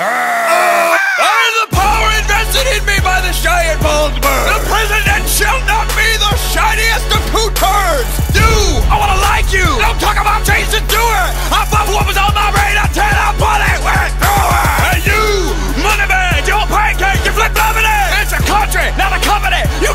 Uh, the power invested in me by the giant Baldberg. The president shall not be the shiniest of two turds! You! I wanna like you! Don't talk about change to do it! I fuck what was on my brain until I bullet went through it! And you! Money man! Your pancake! You flip lemonade! It's a country, not a company! You